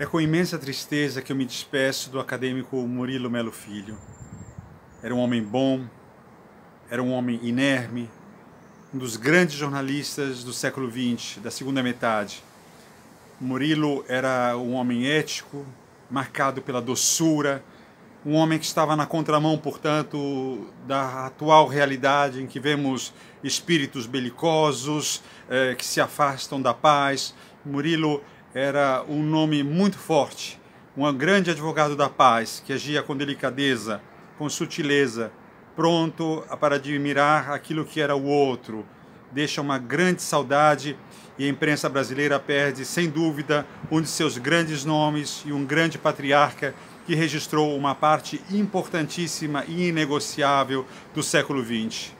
É com imensa tristeza que eu me despeço do acadêmico Murilo Melo Filho. Era um homem bom, era um homem inerme, um dos grandes jornalistas do século XX, da segunda metade. Murilo era um homem ético, marcado pela doçura, um homem que estava na contramão, portanto, da atual realidade em que vemos espíritos belicosos eh, que se afastam da paz. Murilo era um nome muito forte, um grande advogado da paz que agia com delicadeza, com sutileza, pronto para admirar aquilo que era o outro. Deixa uma grande saudade e a imprensa brasileira perde, sem dúvida, um de seus grandes nomes e um grande patriarca que registrou uma parte importantíssima e inegociável do século XX.